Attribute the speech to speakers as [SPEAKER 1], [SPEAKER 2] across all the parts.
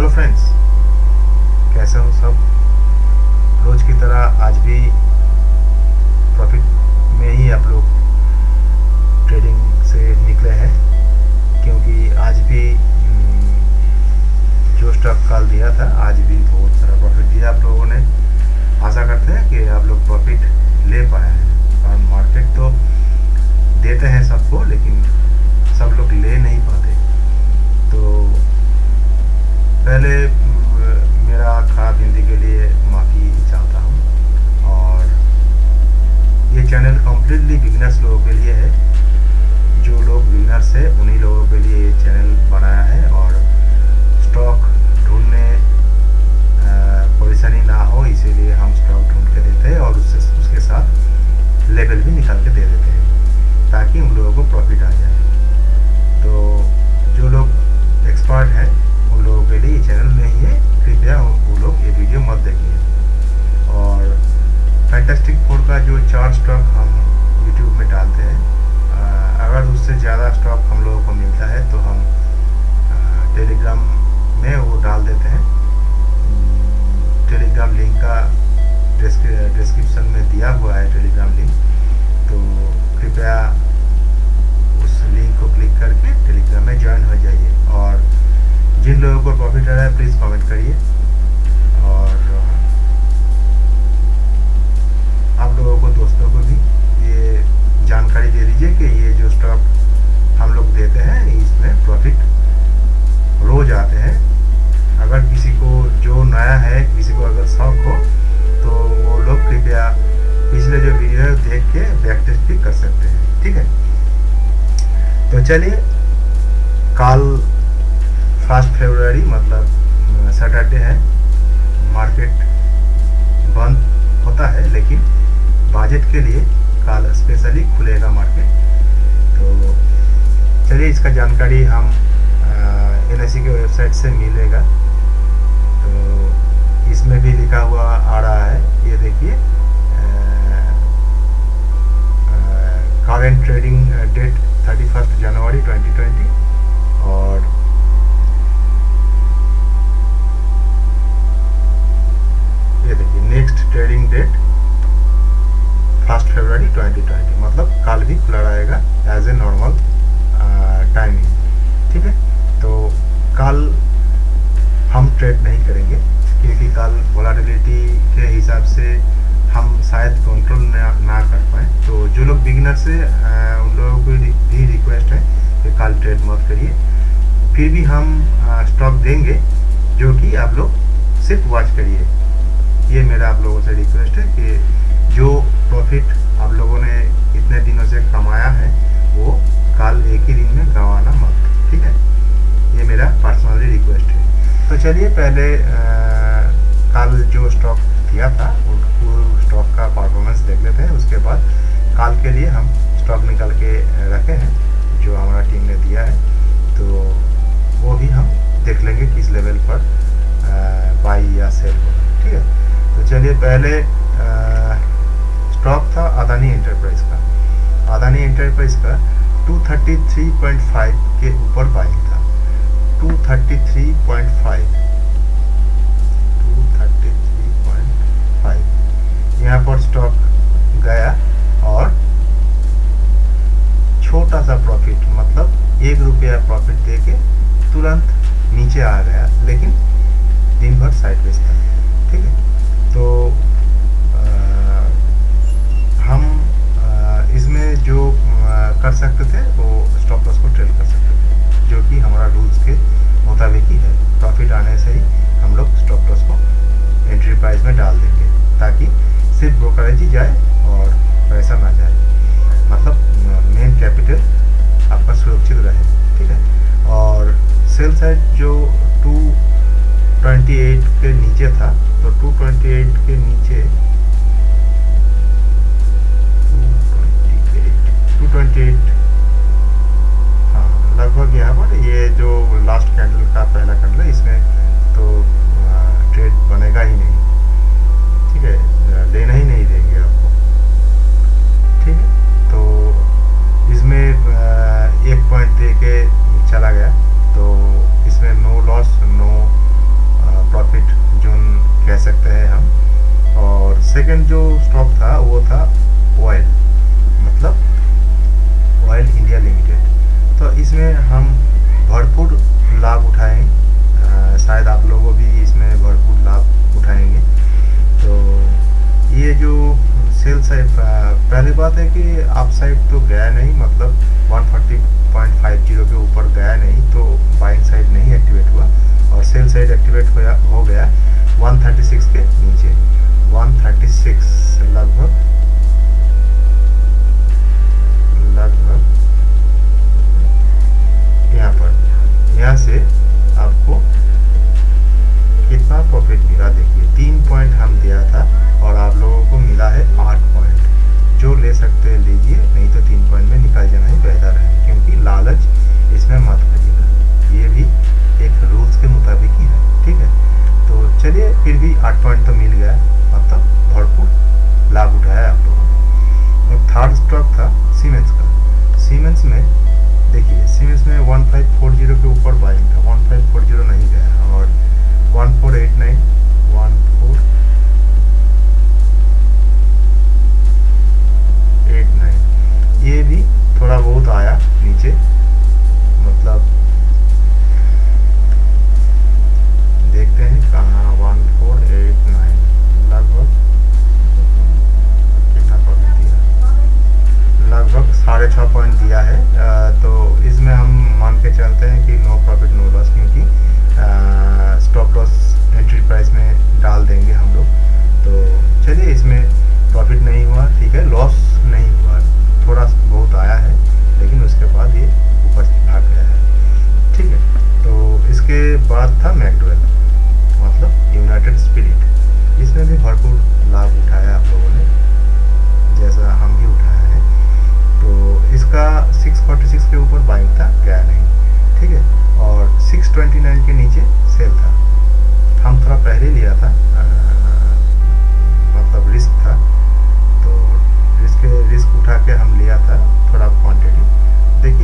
[SPEAKER 1] Hello friends कैसे हो सब? रोज की तरह आज भी प्रॉफिट में ही आप लोग ट्रेडिंग से निकले हैं क्योंकि आज भी हम्म, जो स्टॉक कल दिया था आज भी बहुत सारा प्रॉफिट दिया आप लोगों ने। आशा करते हैं कि आप लोग प्रॉफिट लोगों को प्रॉफिट आ रहा है प्लीज़ कमेंट करिए। और आप लोगों को, दोस्तों को भी ये जानकारी दे दीजिए कि ये जो स्टॉक हम लोग देते हैं, इसमें प्रॉफिट रोज आते हैं। अगर किसी को, जो नया है, किसी को अगर शौक हो तो वो लोग कृपया पिछले जो वीडियो है, देख के बैक भी कर सकते हैं। ठीक है? तो चलिए, कल फ़र्स्ट फरवरी मतलब सैटरडे है। मार्केट बंद होता है, लेकिन बजट के लिए कल स्पेशली खुलेगा मार्केट तो चलिए, इसका जानकारी हम एन के वेबसाइट से मिलेगा। तो इसमें भी लिखा हुआ आ रहा है, ये देखिए current trading date thirty first जनवरी 2020 से हम शायद कंट्रोल ना, ना कर पाए। तो जो लोग बिगिनर से अ, उन लोगों को भी रिक्वेस्ट है कि कल ट्रेड मत करिए। फिर भी हम स्टॉक देंगे जो कि आप लोग सिर्फ़ वॉच करिए। ये मेरा आप लोगों से रिक्वेस्ट है कि जो प्रॉफिट आप लोगों ने इतने दिनों से कमाया है वो कल एक ही दिन में गंवाना मत ठीक है? ये मेरा पर्सनली रिक्वेस्ट है। तो चलिए पहले अ, कल जो स्टॉक दिया था परफॉर्मेंस देख लेते हैं, उसके बाद कल के लिए हम स्टॉक निकाल के रखे हैं, जो हमारा टीम ने दिया है। तो वो भी हम देख लेंगे किस लेवल पर बाई या सेल होगा ठीक है? तो चलिए, पहले स्टॉक था अदानी इंटरप्राइज का। अदानी इंटरप्राइज का 233.5 के ऊपर बाइंग था। 233.5 233.5 यहाँ सिर्फ़ जाए और पैसा ना जाए। मतलब मेन कैपिटल आपका सुरक्षित रहे, ठीक है? और सेल साइड जो 228 के नीचे था तो 228 के नीचे से पहली बात है कि आप साइड तो गया नहीं मतलब 140.50 के ऊपर गया नहीं तो बाइंग साइड नहीं एक्टिवेट हुआ और सेल साइड एक्टिवेट हो गया 136 के नीचे। 136 लगभग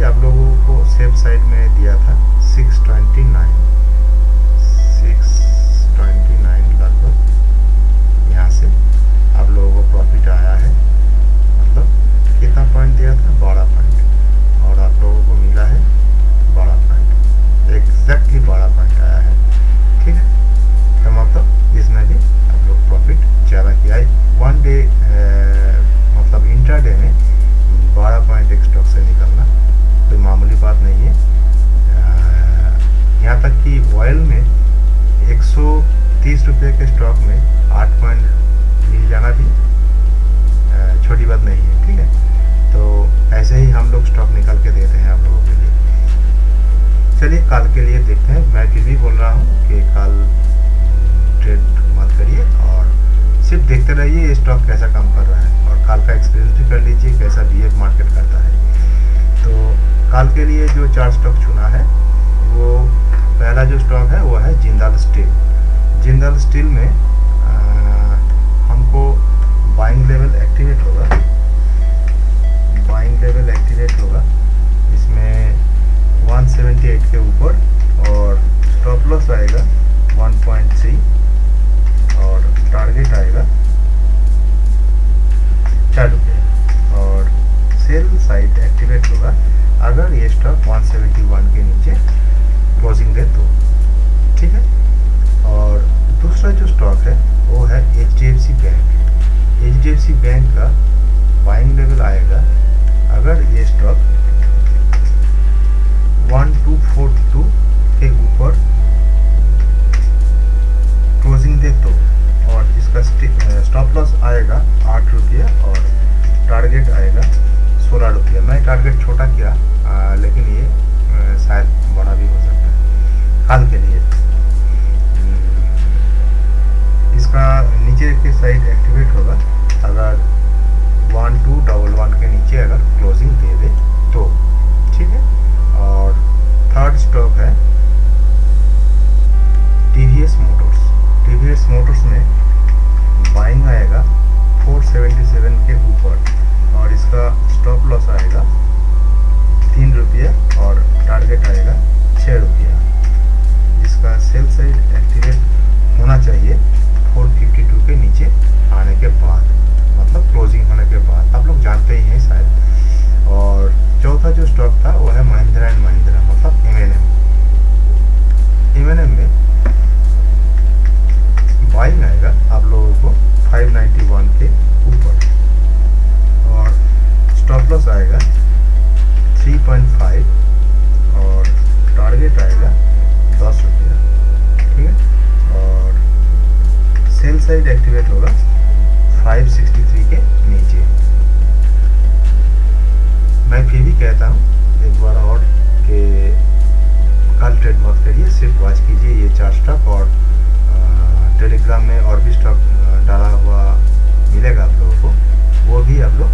[SPEAKER 1] आप लोगों को सेफ़ साइड में दिया था सिक्स ट्वेंटी कल के लिए देखते हैं। मैं बिज़ी बोल रहा हूँ कि कल ट्रेड मत करिए और सिर्फ़ देखते रहिए स्टॉक कैसा काम कर रहा है और काल का एक्सपीरियंस भी कर लीजिए कैसा बिहेव मार्केट करता है। तो काल के लिए जो चार स्टॉक चुना है वो पहला जो स्टॉक है वो है जिंदाल स्टील। जिंदल स्टील में आ, हमको बाइंग लेवल एक्टिवेट होगा। बाइंग लेवल एक्टिवेट होगा। इसमें 178 के ऊपर और स्टॉप लॉस आएगा 1.3 हल के लिए। इसका नीचे के साइड एक्टिवेट होगा। है महिंद्रा एंड महिंद्रा मतलब M N M M N M में बाइंग आएगा आप लोगों को 591 के ऊपर। और स्टॉप लॉस आएगा 3.5 और टारगेट आएगा दस रुपये। ठीक है? और सेल साइड एक्टिवेट होगा 563 के नीचे। मैं फिर भी कहता हूँ एक बार और कि कल ट्रेड मत करिए सिर्फ़ वॉच कीजिए ये चार स्टॉक और टेलीग्राम में और भी स्टॉक डाला हुआ मिलेगा आप लोगों को। वो भी आप लोग